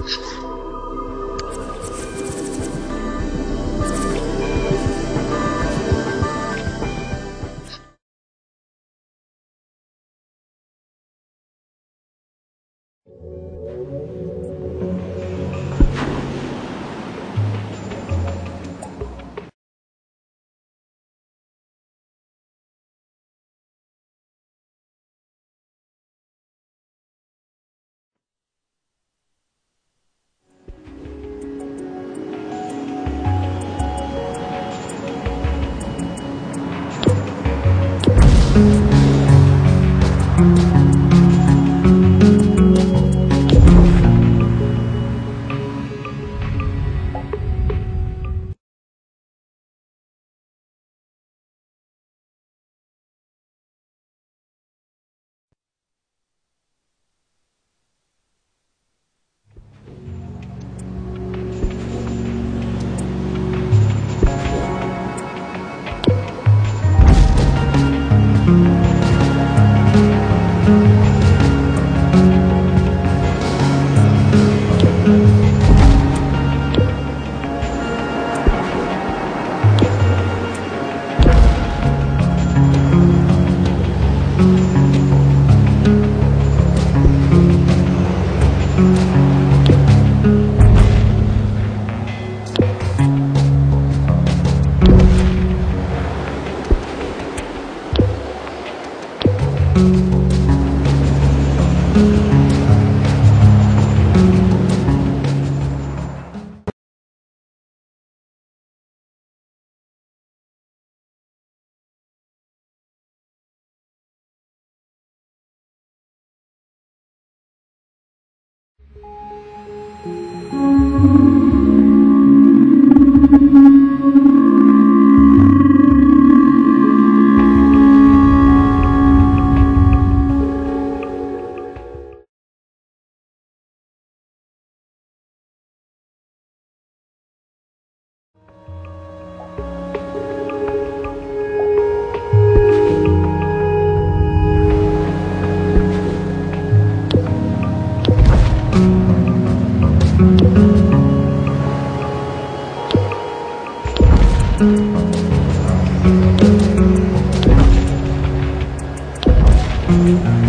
Subscribe. you. you.